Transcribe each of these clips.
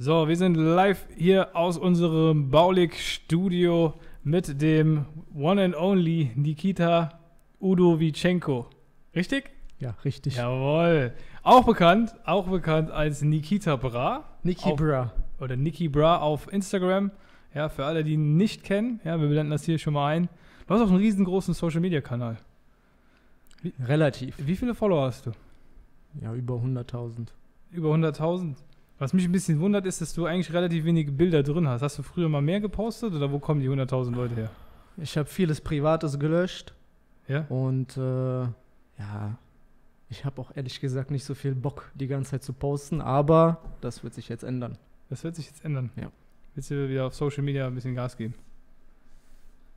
So, wir sind live hier aus unserem Baulig-Studio mit dem One and Only Nikita Udovichenko. Richtig? Ja, richtig. Jawohl. Auch bekannt, auch bekannt als Nikita Bra. Niki Auf- Bra. Oder Niki Bra auf Instagram. Ja, für alle, die ihn nicht kennen, ja, wir blenden das hier schon mal ein. Du hast auch einen riesengroßen Social-Media-Kanal. Relativ. Wie viele Follower hast du? Ja, über 100.000. Über 100.000. Was mich ein bisschen wundert, ist, dass du eigentlich relativ wenige Bilder drin hast. Hast du früher mal mehr gepostet oder wo kommen die 100.000 Leute her? Ich habe vieles Privates gelöscht Ja? und äh, ja, ich habe auch ehrlich gesagt nicht so viel Bock, die ganze Zeit zu posten, aber das wird sich jetzt ändern. Das wird sich jetzt ändern. Ja. Willst du wieder auf Social Media ein bisschen Gas geben?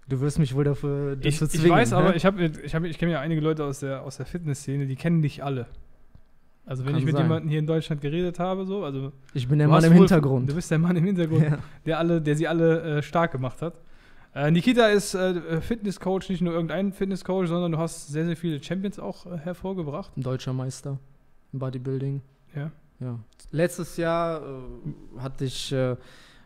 Du wirst mich wohl dafür Ich, dazu ich zwingen. weiß aber, hä? ich, hab, ich, hab, ich kenne ja einige Leute aus der, aus der Fitnessszene, die kennen dich alle. Also wenn Kann ich mit sein. jemandem hier in Deutschland geredet habe, so, also ich bin der Mann im wohl- Hintergrund. Du bist der Mann im Hintergrund, Ja. der alle, der sie alle äh, stark gemacht hat. Äh, Nikita ist äh, Fitnesscoach, nicht nur irgendein Fitnesscoach, sondern du hast sehr, sehr viele Champions auch äh, hervorgebracht. Ein deutscher Meister im Bodybuilding. Ja. Ja. Letztes Jahr äh, hatte ich äh,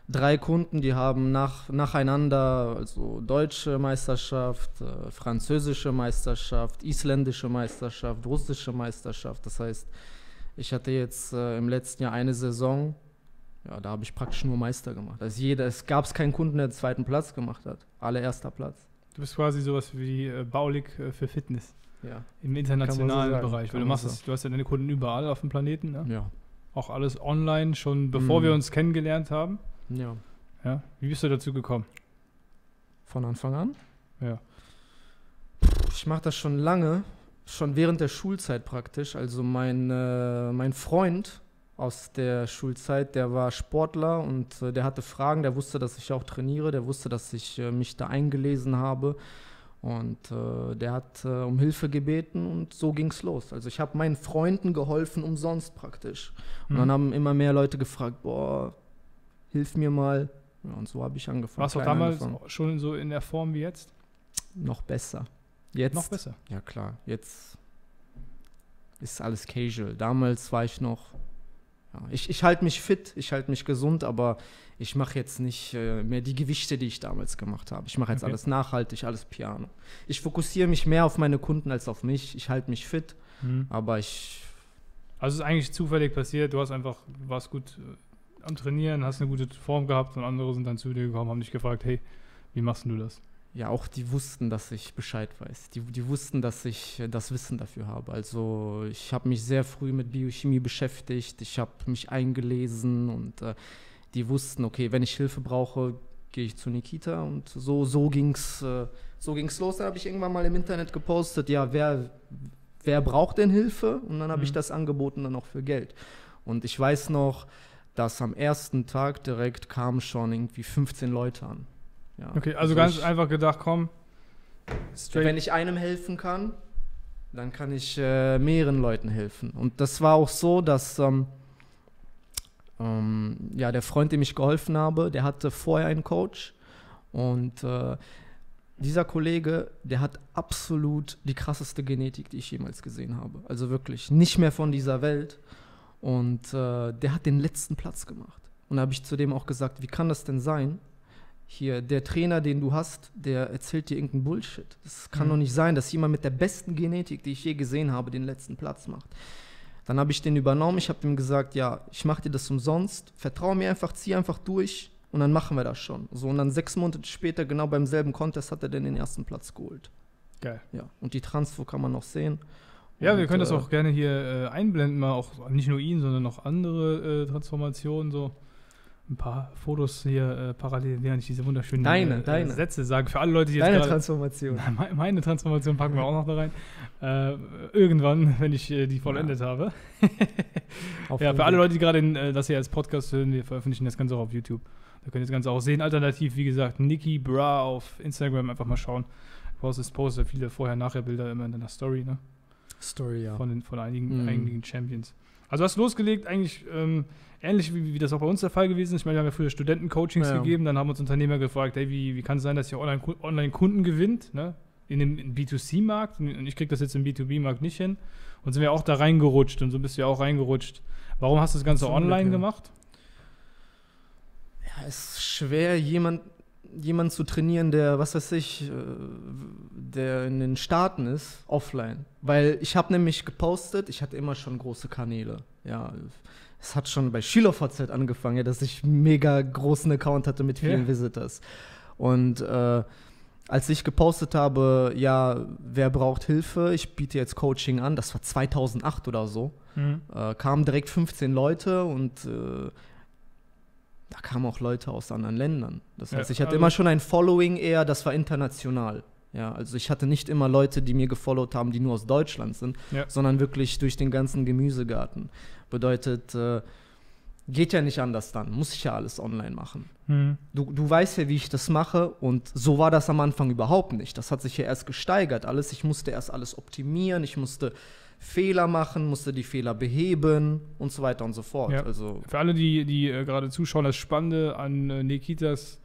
drei Kunden, die haben nach, nacheinander, also deutsche Meisterschaft, äh, französische Meisterschaft, isländische Meisterschaft, russische Meisterschaft. Das heißt, ich hatte jetzt äh, im letzten Jahr eine Saison, ja, da habe ich praktisch nur Meister gemacht. Also jeder, es gab keinen Kunden, der den zweiten Platz gemacht hat. Alle erster Platz. Du bist quasi sowas wie äh, Baulig äh, für Fitness Ja. im internationalen sagen, Bereich. Weil du machst so. es, du hast ja deine Kunden überall auf dem Planeten, ne? Ja. auch alles online, schon bevor Mhm. wir uns kennengelernt haben. Ja. Ja. Wie bist du dazu gekommen? Von Anfang an? Ja. Ich mache das schon lange, schon während der Schulzeit praktisch. Also mein, äh, mein Freund aus der Schulzeit, der war Sportler und äh, der hatte Fragen, der wusste, dass ich auch trainiere, der wusste, dass ich äh, mich da eingelesen habe. Und äh, der hat äh, um Hilfe gebeten und so ging's los. Also ich habe meinen Freunden geholfen, umsonst praktisch. Und Mhm. dann haben immer mehr Leute gefragt, boah, hilf mir mal. Ja, und so habe ich angefangen. Warst du damals angefangen. schon so in der Form wie jetzt? Noch besser. Jetzt Noch besser. ja, klar. Jetzt ist alles casual. Damals war ich noch. Ja, ich ich halte mich fit, ich halte mich gesund, aber ich mache jetzt nicht äh, mehr die Gewichte, die ich damals gemacht habe. Ich mache jetzt Okay. alles nachhaltig, alles Piano. Ich fokussiere mich mehr auf meine Kunden als auf mich. Ich halte mich fit, Mhm. aber ich. Also es ist eigentlich zufällig passiert, du hast einfach, warst gut äh, am Trainieren, hast eine gute Form gehabt und andere sind dann zu dir gekommen, haben dich gefragt, hey, wie machst du das? Ja, auch die wussten, dass ich Bescheid weiß. Die, die wussten, dass ich äh, das Wissen dafür habe. Also ich habe mich sehr früh mit Biochemie beschäftigt. Ich habe mich eingelesen und äh, die wussten, okay, wenn ich Hilfe brauche, gehe ich zu Nikita. Und so, so ging es äh, so ging's los. Dann habe ich irgendwann mal im Internet gepostet, ja, wer, wer braucht denn Hilfe? Und dann habe ich Mhm. das angeboten dann auch für Geld. Und ich weiß noch, dass am ersten Tag direkt kamen schon irgendwie 15 Leute an. Ja, Okay, also ganz ich- einfach gedacht, komm, straight. wenn ich einem helfen kann, dann kann ich äh, mehreren Leuten helfen. Und das war auch so, dass ähm, ähm, ja, der Freund, dem ich geholfen habe, der hatte vorher einen Coach. Und äh, dieser Kollege, der hat absolut die krasseste Genetik, die ich jemals gesehen habe. Also wirklich nicht mehr von dieser Welt. Und äh, der hat den letzten Platz gemacht. Und da habe ich zu dem auch gesagt, wie kann das denn sein? Hier, der Trainer, den du hast, der erzählt dir irgendeinen Bullshit. Das kann Mhm. doch nicht sein, dass jemand mit der besten Genetik, die ich je gesehen habe, den letzten Platz macht. Dann habe ich den übernommen. Ich habe ihm gesagt, ja, ich mache dir das umsonst. Vertrau mir einfach, zieh einfach durch und dann machen wir das schon. So, und dann sechs Monate später, genau beim selben Contest, hat er dann den ersten Platz geholt. Geil. Ja, und die Transfer kann man noch sehen. Ja, und, wir können das äh, auch gerne hier äh, einblenden, mal auch nicht nur ihn, sondern auch andere äh, Transformationen, so ein paar Fotos hier äh, parallel, während ich diese wunderschönen Deine, äh, deine. Sätze sage. Für alle Leute, die jetzt Deine gerade Transformation. Na, me- Meine Transformation packen wir auch noch da rein. Äh, irgendwann, wenn ich äh, die vollendet habe. Auf Ja, für alle. Leute, die gerade äh, das hier als Podcast hören, wir veröffentlichen das Ganze auch auf YouTube. Da könnt ihr das Ganze auch sehen. Alternativ, wie gesagt, Nikki Bra auf Instagram einfach mal schauen. Postet, postet viele Vorher-Nachher-Bilder immer in deiner Story, ne? Story, ja. Von, den, von einigen, Mhm. einigen Champions. Also hast losgelegt, eigentlich ähm, ähnlich wie, wie das auch bei uns der Fall gewesen ist. Ich meine, wir haben ja früher Studentencoachings Ja. gegeben, dann haben uns Unternehmer gefragt, hey, wie, wie kann es sein, dass ihr online, online Kunden gewinnt, ne? In dem B2C-Markt und ich kriege das jetzt im B2B-Markt nicht hin. Und sind wir auch da reingerutscht und so bist du ja auch reingerutscht. Warum hast du das Ganze online Glück, ja. gemacht? es ist schwer, jemand, jemand zu trainieren, der, was weiß ich, äh, der in den Staaten ist, offline. Weil ich habe nämlich gepostet, ich hatte immer schon große Kanäle. Ja, es hat schon bei SchülerVZ angefangen, ja, dass ich einen mega großen Account hatte mit vielen Ja. Visitors. Und äh, als ich gepostet habe, ja, wer braucht Hilfe, ich biete jetzt Coaching an, das war 2008 oder so, Mhm. äh, kamen direkt 15 Leute und äh, da kamen auch Leute aus anderen Ländern. Das Ja, heißt, ich hatte also- immer schon ein Following eher, das war international. Ja, also ich hatte nicht immer Leute, die mir gefollowt haben, die nur aus Deutschland sind, Ja. sondern wirklich durch den ganzen Gemüsegarten. Bedeutet, äh, geht ja nicht anders dann, muss ich ja alles online machen. Mhm. Du, du weißt ja, wie ich das mache und so war das am Anfang überhaupt nicht. Das hat sich ja erst gesteigert alles. Ich musste erst alles optimieren, ich musste Fehler machen, musste die Fehler beheben und so weiter und so fort. Ja. Also Für alle, die, die äh, gerade zuschauen, das Spannende an äh, Nikitas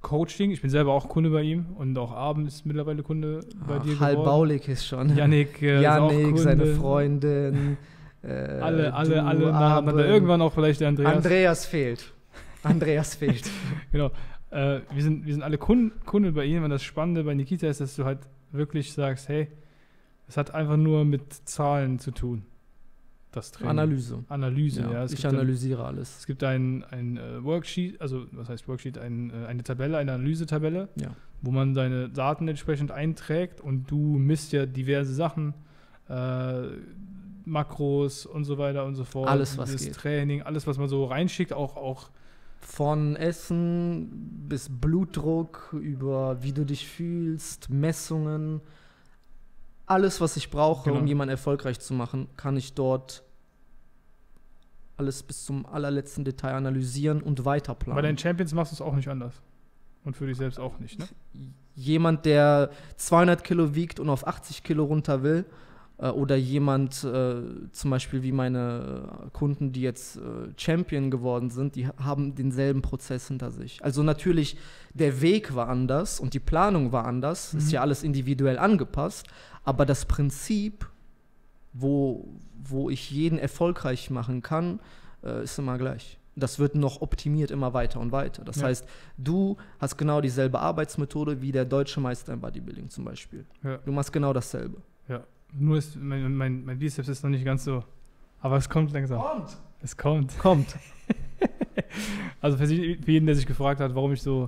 Coaching, ich bin selber auch Kunde bei ihm und auch Abend ist mittlerweile Kunde bei dir ach, halb geworden. baulig ist schon. Yannick, äh, Kunde. seine Freundin. Äh, Alle, alle, alle nacheinander. Irgendwann auch vielleicht der Andreas. Andreas fehlt. Andreas fehlt. Genau. Äh, wir, sind, wir sind alle Kunden, Kunden bei ihm und das Spannende bei Nikita ist, dass du halt wirklich sagst, hey, es hat einfach nur mit Zahlen zu tun. Das Training. Analyse. Analyse, ja. Ja, ich gibt ein, analysiere alles. es gibt ein, ein äh, Worksheet, also was heißt Worksheet, ein, äh, eine Tabelle, eine Analysetabelle, Ja. wo man seine Daten entsprechend einträgt und du misst ja diverse Sachen, äh, Makros und so weiter und so fort. Alles, was das. Training, alles, was man so reinschickt, auch, auch Von Essen bis Blutdruck, über wie du dich fühlst, Messungen. Alles, was ich brauche, Genau. um jemanden erfolgreich zu machen, kann ich dort alles bis zum allerletzten Detail analysieren und weiterplanen. bei deinen Champions machst du es auch nicht anders. Und für dich selbst auch nicht, ne? jemand, der 200 Kilo wiegt und auf 80 Kilo runter will, oder jemand, äh, zum Beispiel wie meine äh, Kunden, die jetzt äh, Champion geworden sind, die ha- haben denselben Prozess hinter sich. Also natürlich, der Weg war anders und die Planung war anders, Mhm. ist ja alles individuell angepasst, aber das Prinzip, wo, wo ich jeden erfolgreich machen kann, äh, ist immer gleich. Das wird noch optimiert immer weiter und weiter. Das Ja. heißt, du hast genau dieselbe Arbeitsmethode wie der deutsche Meister im Bodybuilding zum Beispiel. Ja. Du machst genau dasselbe. Ja. Nur ist mein, mein, mein Bizeps ist noch nicht ganz so. Aber es kommt langsam. Kommt! Es kommt. Kommt. Also für, jeden, der sich gefragt hat, warum ich so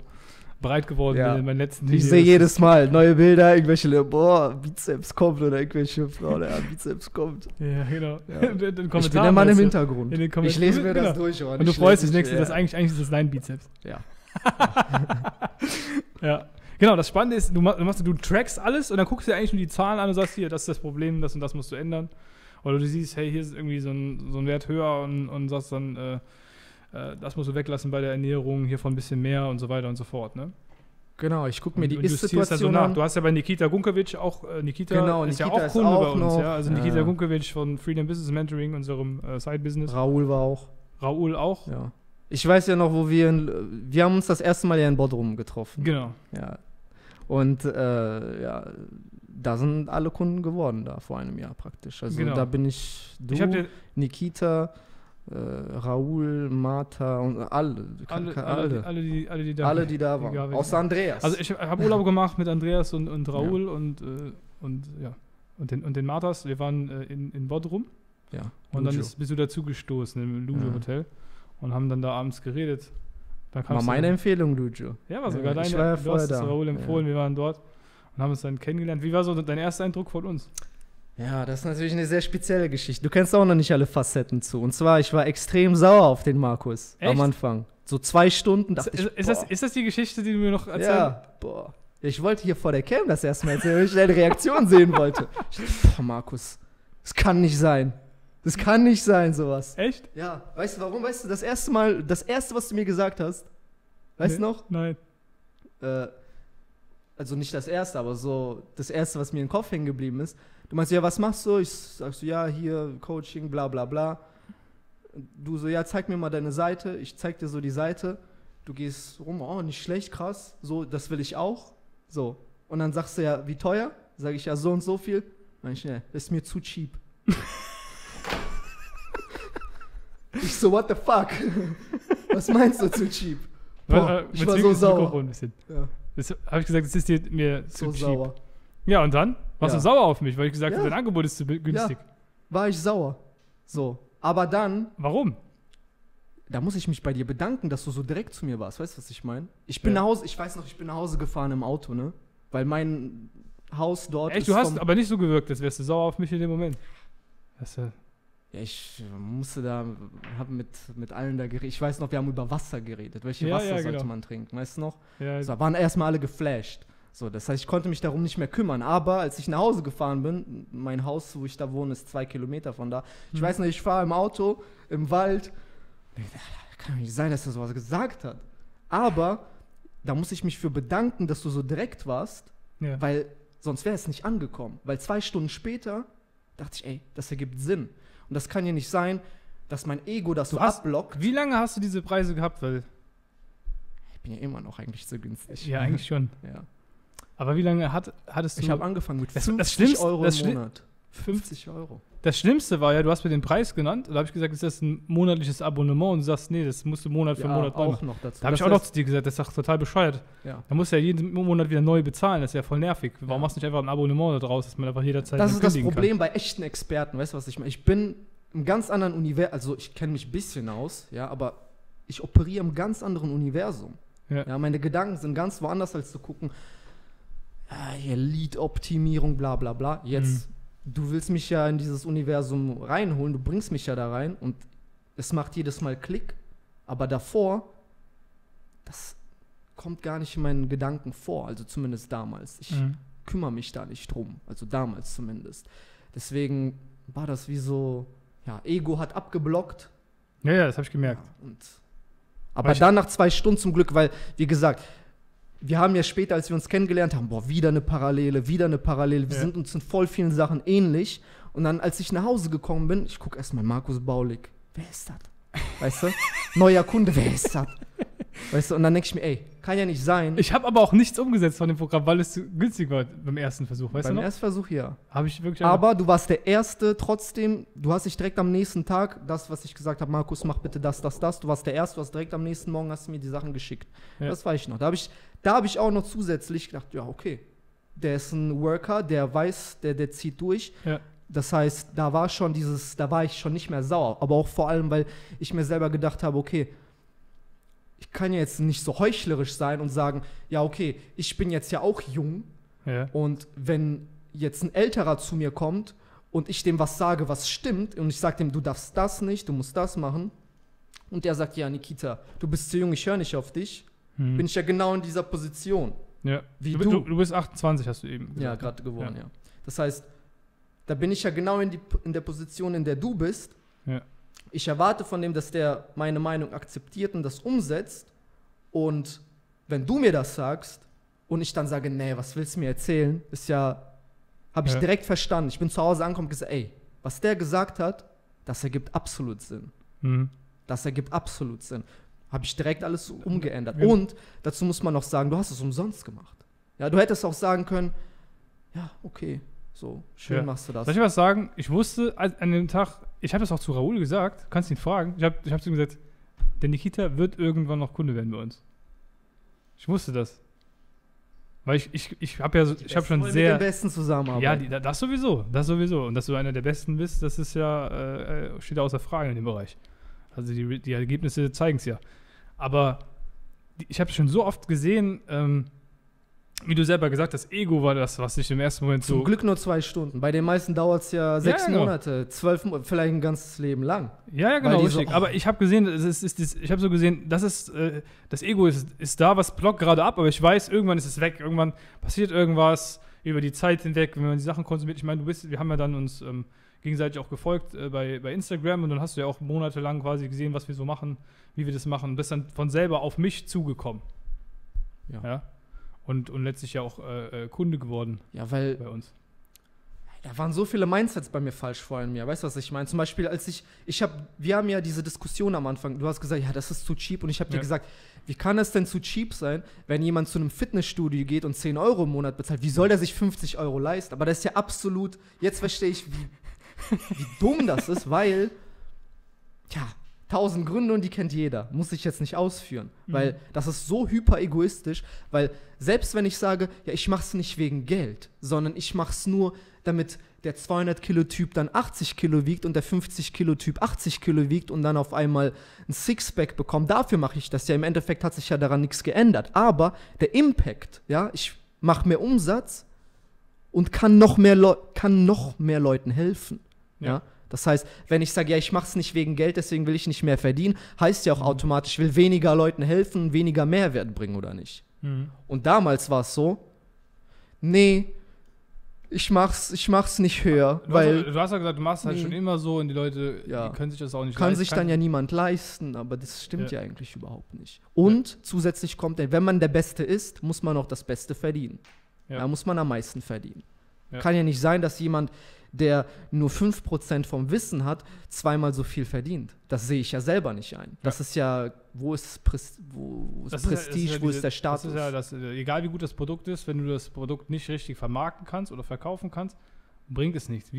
breit geworden Ja. bin in meinen letzten Ich Videos. sehe jedes Mal neue Bilder, irgendwelche, boah, Bizeps kommt oder irgendwelche Frauen, ja, Bizeps kommt. Ja, genau. Ja. In den Ich bin der Mann im. Hintergrund. In den Ich lese mir Genau. das durch. oh, Und du freust dich, du, Ja. das eigentlich, eigentlich ist das dein Bizeps. Ja. Ja. Genau, das Spannende ist, du, ma- du, machst, du trackst alles und dann guckst du dir eigentlich nur die Zahlen an und sagst, hier, das ist das Problem, das und das musst du ändern. Oder du siehst, hey, hier ist irgendwie so ein, so ein Wert höher und, und sagst dann, äh, äh, das musst du weglassen bei der Ernährung, hiervon ein bisschen mehr und so weiter und so fort. Ne? Genau, ich gucke mir die Ist-Situation nach. an. Du hast ja bei Nikita Gunkovic auch, äh, Nikita Genau, ist ja Nikita auch ist Kunde auch bei uns, noch, ja. Also ja. Nikita Gunkovic von Freedom Business Mentoring, unserem äh, Side-Business. Raoul war auch. Raoul auch. Ja. Ich weiß ja noch, wo wir, in, wir haben uns das erste Mal ja in Bodrum getroffen. Genau. Ja. Und äh, ja, da sind alle Kunden geworden da vor einem Jahr praktisch. Also Genau. da bin ich, du, Ich Nikita, äh, Raoul, Martha und alle, alle, alle, alle, alle, die, alle, die da alle, die da die waren. da Außer Andreas. Also ich habe Urlaub gemacht mit Andreas und, und Raoul und, äh, und ja. Und den, und den Martas. Wir waren äh, in, in Bodrum ja, und dann Lujo. ist, bist du dazu gestoßen im Lujo Ja. Hotel und haben dann da abends geredet. Dann war meine Empfehlung, Lujo. Ja, war sogar Ja, ich deine. war ja du hast es da. Raoul empfohlen, Ja. wir waren dort und haben uns dann kennengelernt. Wie war so dein erster Eindruck von uns? Ja, das ist natürlich eine sehr spezielle Geschichte. Du kennst auch noch nicht alle Facetten zu. Und zwar, ich war extrem sauer auf den Markus Echt? am Anfang. So zwei Stunden Ist, dachte ist, ich, ist, das, ist das die Geschichte, die du mir noch erzählst? Ja, boah. Ich wollte hier vor der Cam das erste Mal erzählen, weil ich deine Reaktion sehen wollte. Ich dachte, boah, Markus, das kann nicht sein. Das kann nicht sein, sowas. Echt? Ja, weißt du warum? Weißt du, das erste Mal, das erste, was du mir gesagt hast, weißt du Nee. noch? Nein. Äh, also nicht das erste, aber so das erste, was mir im Kopf hängen geblieben ist. Du meinst, ja, was machst du? Ich sag so, ja, hier Coaching, bla bla bla. Du so, ja, zeig mir mal deine Seite. Ich zeig dir so die Seite. Du gehst rum, oh, nicht schlecht, krass. So, das will ich auch. So. Und dann sagst du ja, wie teuer? Sag ich ja, so und so viel. Dann ich, ne, das ist mir zu cheap. ich so, what the fuck? was meinst du zu cheap? Boah, Äh, ich war so sauer. Mikrofon ein bisschen. Ja, Das habe ich gesagt, das ist dir mir zu so cheap. sauer. Ja, und dann? Warst Ja. du sauer auf mich, weil ich gesagt Ja. habe, dein Angebot ist zu günstig. War ich sauer. So. Aber dann, Warum? da muss ich mich bei dir bedanken, dass du so direkt zu mir warst. Weißt du, was ich meine? Ich bin Ja. nach Hause, ich weiß noch, ich bin nach Hause gefahren im Auto, ne? Weil mein Haus dort Echt, du hast aber nicht so gewirkt, als wärst du sauer auf mich in dem Moment. Das, äh, Ja, ich äh, musste da, hab mit, mit allen da geredet. Ich weiß noch, wir haben über Wasser geredet. Welche Ja, Wasser ja, sollte genau. man trinken? Weißt du noch? ja, So, waren erstmal alle geflasht. So, das heißt, ich konnte mich darum nicht mehr kümmern. Aber als ich nach Hause gefahren bin, mein Haus, wo ich da wohne, ist zwei Kilometer von da. Ich Mhm. weiß nicht, ich fahre im Auto, im Wald. Kann doch nicht sein, dass er sowas gesagt hat. Aber da muss ich mich für bedanken, dass du so direkt warst, ja. weil sonst wäre es nicht angekommen. Weil zwei Stunden später dachte ich, ey, das ergibt Sinn. Und das kann ja nicht sein, dass mein Ego das Du so hast- abblockt. Wie lange hast du diese Preise gehabt? Weil, Ich bin ja immer noch eigentlich so günstig. ja, eigentlich schon. Ja. Aber wie lange hat, hattest du? Ich habe angefangen mit Das- 50 das Schlimmste- Euro das im Monat. 50 Euro. Das Schlimmste war ja, du hast mir den Preis genannt. Und da habe ich gesagt, ist das ein monatliches Abonnement? Und du sagst, nee, das musst du Monat für Ja, Monat neu auch machen. noch dazu. Da habe ich auch noch zu dir gesagt, das ist doch total bescheuert. Ja. Da musst du ja jeden Monat wieder neu bezahlen. Das ist ja voll nervig. Warum Ja. machst du nicht einfach ein Abonnement da draus, dass man einfach jederzeit Das ist das Problem bei echten Experten. Weißt du, was ich meine? Ich bin im ganz anderen Universum, also ich kenne mich ein bisschen aus, ja, aber ich operiere im ganz anderen Universum. Ja. Ja, meine Gedanken sind ganz woanders, als zu gucken, ja, hier Lead-Optimierung, bla bla bla. Jetzt, du willst mich ja in dieses Universum reinholen, du bringst mich ja da rein und es macht jedes Mal Klick, aber davor, das kommt gar nicht in meinen Gedanken vor, also zumindest damals. Ich. Mhm. kümmere mich da nicht drum. Also damals zumindest. Deswegen war das wie so, ja, Ego hat abgeblockt. Ja, ja, das habe ich gemerkt. Ja, und, aber dann nach zwei Stunden zum Glück, weil, wie gesagt, wir haben ja später, als wir uns kennengelernt haben, boah, wieder eine Parallele, wieder eine Parallele. Wir Ja. sind uns in voll vielen Sachen ähnlich. Und dann, als ich nach Hause gekommen bin, ich gucke erstmal Markus Baulig. Wer ist das? Weißt du? Neuer Kunde, wer ist das? Weißt du, und dann denke ich mir, ey, kann ja nicht sein. Ich habe aber auch nichts umgesetzt von dem Programm, weil es zu günstig war beim ersten Versuch. Weißt beim du noch? Erstversuch ja. Habe ich wirklich Aber du warst der Erste trotzdem, du hast dich direkt am nächsten Tag, das, was ich gesagt habe, Markus, mach bitte das, das, das, du warst der Erste, du hast direkt am nächsten Morgen hast mir die Sachen geschickt. Ja. Das weiß ich noch. Da habe ich, da hab ich auch noch zusätzlich gedacht, ja, okay, der ist ein Worker, der weiß, der, der zieht durch. Ja. Das heißt, da war schon dieses, da war ich schon nicht mehr sauer. Aber auch vor allem, weil ich mir selber gedacht habe, okay, ich kann ja jetzt nicht so heuchlerisch sein und sagen, ja, okay, ich bin jetzt ja auch jung. ja. Und wenn jetzt ein Älterer zu mir kommt und ich dem was sage, was stimmt, und ich sage dem, du darfst das nicht, du musst das machen, und der sagt, ja, Nikita, du bist zu jung, ich höre nicht auf dich, Hm. bin ich ja genau in dieser Position. ja. wie du, du. Du, bist 28, hast du eben gesagt. Ja, ne? gerade geworden, Ja. ja. Das heißt, da bin ich ja genau in, die, in der Position, in der du bist. Ja. Ich erwarte von dem, dass der meine Meinung akzeptiert und das umsetzt. Und wenn du mir das sagst und ich dann sage, nee, was willst du mir erzählen, ist ja, habe ich Ja. direkt verstanden. Ich bin zu Hause angekommen und gesagt, ey, was der gesagt hat, das ergibt absolut Sinn. Mhm. Das ergibt absolut Sinn. Habe ich direkt alles umgeändert. Ja. Und dazu muss man noch sagen, du hast es umsonst gemacht. Ja, du hättest auch sagen können, ja, okay, so, schön Ja. machst du das. Soll ich was sagen? Ich wusste an dem Tag, ich habe das auch zu Raoul gesagt, kannst ihn fragen. Ich habe ich hab zu ihm gesagt, der Nikita wird irgendwann noch Kunde werden bei uns. Ich wusste das. Weil ich, ich, ich habe ja so, ich habe schon Mit den sehr. Besten zusammenarbeiten. Ja, die, das sowieso, das sowieso. Und dass du einer der Besten bist, das ist ja, äh, äh, steht außer Frage in dem Bereich. Also die, die Ergebnisse zeigen es ja. Aber ich habe schon so oft gesehen, ähm, wie du selber gesagt hast, Ego war das, was dich im ersten Moment Zum so. Glück nur zwei Stunden. Bei den meisten dauert es ja sechs ja, genau. Monate, zwölf, vielleicht ein ganzes Leben lang. Ja, ja, genau, so, oh. Aber ich habe gesehen, es ist, ist, ist, ich habe so gesehen, das ist, äh, das Ego ist, ist da, was blockt gerade ab, aber ich weiß, irgendwann ist es weg, irgendwann passiert irgendwas über die Zeit hinweg, wenn man die Sachen konsumiert. Ich meine, du bist, wir haben ja dann uns ähm, gegenseitig auch gefolgt äh, bei, bei Instagram und dann hast du ja auch monatelang quasi gesehen, was wir so machen, wie wir das machen, bist dann von selber auf mich zugekommen. Ja. ja? Und, und letztlich ja auch äh, äh, Kunde geworden Ja, weil bei uns. da waren so viele Mindsets bei mir falsch vor allem. Ja, weißt du, was ich meine? Zum Beispiel, als ich, ich habe, wir haben ja diese Diskussion am Anfang. Du hast gesagt, ja, das ist zu cheap. Und ich habe dir Ja. gesagt, wie kann es denn zu cheap sein, wenn jemand zu einem Fitnessstudio geht und 10 Euro im Monat bezahlt? Wie soll der sich 50 Euro leisten? Aber das ist ja absolut, jetzt verstehe ich, wie, wie dumm das ist, weil, ja, tausend Gründe und die kennt jeder. Muss ich jetzt nicht ausführen. Mhm. Weil das ist so hyper egoistisch, weil selbst wenn ich sage, ja, ich mach's nicht wegen Geld, sondern ich mach's nur, damit der 200 Kilo Typ dann 80 Kilo wiegt und der 50 Kilo Typ 80 Kilo wiegt und dann auf einmal ein Sixpack bekommt. Dafür mache ich das ja. Im Endeffekt hat sich ja daran nichts geändert. Aber der Impact, ja, ich mache mehr Umsatz und kann noch mehr, Leu kann noch mehr Leuten helfen. Ja. Ja. Das heißt, wenn ich sage, ja, ich mache es nicht wegen Geld, deswegen will ich nicht mehr verdienen, heißt ja auch Mhm. automatisch, ich will weniger Leuten helfen, weniger Mehrwert bringen oder nicht. Mhm. Und damals war es so, nee, ich mach's, ich mach's nicht höher, Du, weil hast, du hast ja gesagt, du machst halt Nee. schon immer so und die Leute Ja. die können sich das auch nicht kann leisten. sich dann ja niemand leisten, aber das stimmt ja, Ja. eigentlich überhaupt nicht. Und zusätzlich kommt, wenn man der Beste ist, muss man auch das Beste verdienen. Ja. Da muss man am meisten verdienen. Ja. Kann ja nicht sein, dass jemand, der nur 5% vom Wissen hat, zweimal so viel verdient. Das sehe ich ja selber nicht ein. Das ist ja, wo ist, Pres wo ist Das ist ja- Prestige, ja wo diese- ist der Status? Das ist ja das, äh, egal wie gut das Produkt ist, wenn du das Produkt nicht richtig vermarkten kannst oder verkaufen kannst, bringt es nichts.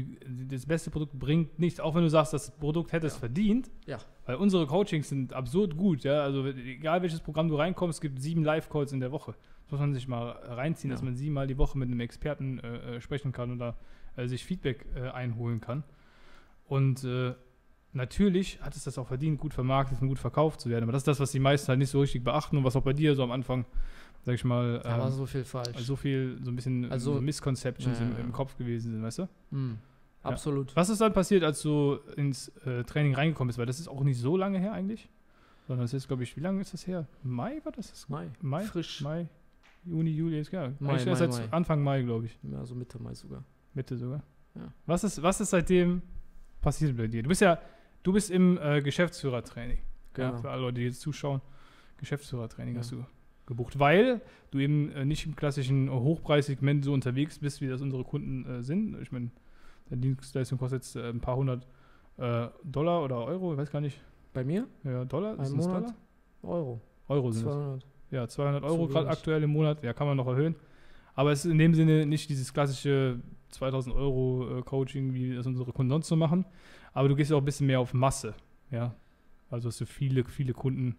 Das beste Produkt bringt nichts, auch wenn du sagst, das Produkt hätte es Ja. verdient. Ja. Weil unsere Coachings sind absurd gut, ja. Also egal welches Programm du reinkommst, es gibt sieben Live-Calls in der Woche. Das muss man sich mal reinziehen, Ja. dass man siebenmal die Woche mit einem Experten äh, äh, sprechen kann oder äh, sich Feedback äh, einholen kann. Und äh, natürlich hat es das auch verdient, gut vermarktet und gut verkauft zu werden. Aber das ist das, was die meisten halt nicht so richtig beachten und was auch bei dir so am Anfang, sag ich mal, Da war ähm, so viel falsch. so viel, so ein bisschen Also- so Misconceptions Ja, im, ja, im ja. Kopf gewesen sind, weißt du? Hm. Absolut. Was ist dann passiert, als du ins äh, Training reingekommen bist? Weil das ist auch nicht so lange her eigentlich. Sondern das ist, glaube ich, wie lange ist das her? Mai war das? das Mai. Mai? Frisch. Mai, Juni, Juli, ist ja. Mai, erst Mai, seit Mai. Anfang Mai, glaube ich. Ja, so Mitte Mai sogar. Mitte sogar. Ja. Was, ist, was ist seitdem passiert bei dir? Du bist ja, du bist im äh, Geschäftsführertraining. Ja, Genau. für alle Leute, die jetzt zuschauen. Geschäftsführertraining Ja. hast du gebucht, weil du eben äh, nicht im klassischen Hochpreissegment so unterwegs bist, wie das unsere Kunden äh, sind. Ich meine, deine Dienstleistung kostet jetzt äh, ein paar hundert äh, Dollar oder Euro, ich weiß gar nicht. Bei mir? Ja, Dollar? Ein Monat? Dollar? Euro. Euro sind es. 200. Ja, 200 Zu Euro gerade aktuell im Monat. Ja, kann man noch erhöhen. Aber es ist in dem Sinne nicht dieses klassische 2000 Euro äh, Coaching, wie das unsere Kunden sonst so machen. Aber du gehst ja auch ein bisschen mehr auf Masse. Ja. Also, dass du viele, viele Kunden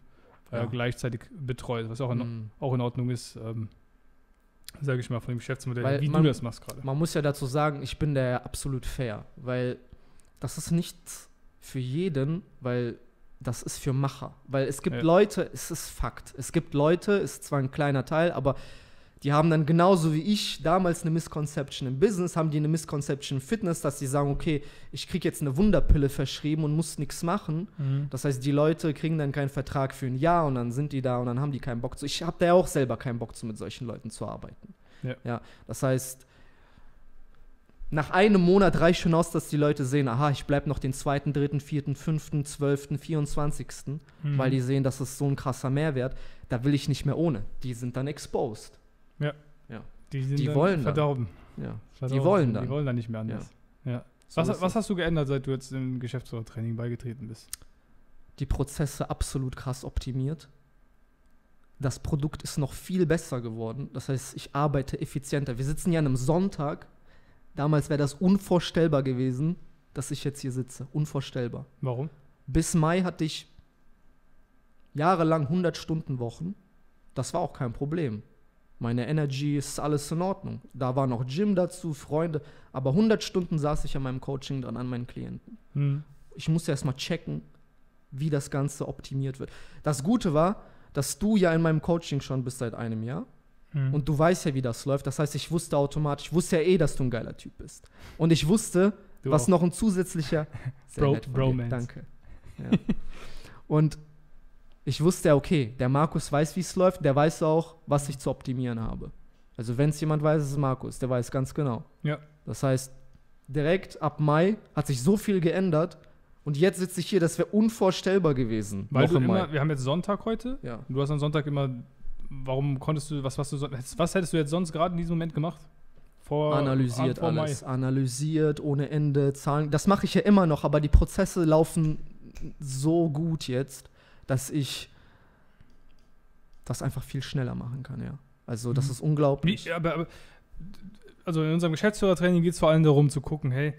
äh, Ja. gleichzeitig betreust, was auch in, Hm. auch in Ordnung ist, ähm, sage ich mal, von dem Geschäftsmodell, Weil wie man- du das machst gerade. Man muss ja dazu sagen, ich bin da ja absolut fair, weil das ist nicht für jeden, weil das ist für Macher. Weil es gibt Ja. Leute, es ist Fakt. Es gibt Leute, ist zwar ein kleiner Teil, aber die haben dann genauso wie ich damals eine Misconception im Business, haben die eine Misconception im Fitness, dass sie sagen, okay, ich kriege jetzt eine Wunderpille verschrieben und muss nichts machen. Mhm. Das heißt, die Leute kriegen dann keinen Vertrag für ein Jahr und dann sind die da und dann haben die keinen Bock zu. Ich habe da ja auch selber keinen Bock zu, mit solchen Leuten zu arbeiten. Ja. das heißt, nach einem Monat reicht schon aus, dass die Leute sehen, aha, ich bleibe noch den zweiten, dritten, vierten, fünften, zwölften, vierundzwanzigsten, Mhm. weil die sehen, das ist so ein krasser Mehrwert. Da will ich nicht mehr ohne. Die sind dann exposed. Die, sind die dann wollen dann. verdorben. Ja. verdorben. wollen dann. Die wollen dann nicht mehr anders. Ja. So Was, was hast du geändert, seit du jetzt im Geschäftsführertraining beigetreten bist? die Prozesse absolut krass optimiert. Das Produkt ist noch viel besser geworden. Das heißt, ich arbeite effizienter. Wir sitzen ja an einem Sonntag. Damals wäre das unvorstellbar gewesen, dass ich jetzt hier sitze. Unvorstellbar. Warum? Bis Mai hatte ich jahrelang 100 Stunden Wochen. Das war auch kein Problem. Meine Energy ist alles in Ordnung. Da war noch Gym dazu, Freunde. Aber 100 Stunden saß ich an meinem Coaching dran, an meinen Klienten Mhm. ich musste erstmal checken, wie das Ganze optimiert wird. Das Gute war, dass du ja in meinem Coaching schon bist seit einem Jahr Mhm. und du weißt ja, wie das läuft. Das heißt, ich wusste automatisch, ich wusste ja eh, dass du ein geiler Typ bist. Und ich wusste, Du was auch. noch ein zusätzlicher Bro- Bromance. Danke. Ja. und ich wusste ja, okay, der Markus weiß, wie es läuft, der weiß auch, was ich zu optimieren habe. Also wenn es jemand weiß, ist es Markus, der weiß ganz genau. Ja. Das heißt, direkt ab Mai hat sich so viel geändert und jetzt sitze ich hier, das wäre unvorstellbar gewesen. Weil noch du im immer, Mai. wir haben jetzt Sonntag heute. Ja. Du hast am Sonntag immer, warum konntest du, was, was, du, was hättest du jetzt sonst gerade in diesem Moment gemacht? Vor, Analysiert vor Mai. alles, analysiert ohne Ende, Zahlen. Das mache ich ja immer noch, aber die Prozesse laufen so gut jetzt, dass ich das einfach viel schneller machen kann, ja. Also das Mhm. ist unglaublich. Wie, aber, aber, also in unserem Geschäftsführertraining geht es vor allem darum zu gucken, hey,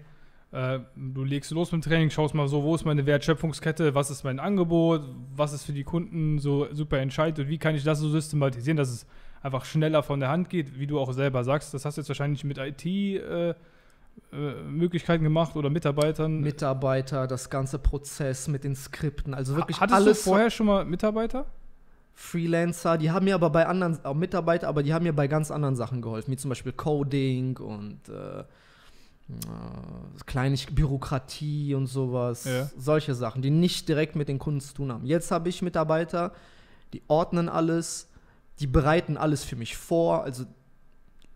Äh, du legst los mit dem Training, schaust mal so, wo ist meine Wertschöpfungskette, was ist mein Angebot, was ist für die Kunden so super entscheidend und wie kann ich das so systematisieren, dass es einfach schneller von der Hand geht, wie du auch selber sagst. Das hast du jetzt wahrscheinlich mit IT äh, Möglichkeiten gemacht oder Mitarbeitern. Mitarbeiter, das ganze Prozess mit den Skripten, also wirklich Hattest alles. du vorher schon mal Mitarbeiter? Freelancer, die haben mir aber bei anderen, auch Mitarbeiter, aber die haben mir bei ganz anderen Sachen geholfen, wie zum Beispiel Coding und äh, äh, kleine Bürokratie und sowas. Ja. Solche Sachen, die nicht direkt mit den Kunden zu tun haben. Jetzt habe ich Mitarbeiter, die ordnen alles, die bereiten alles für mich vor, also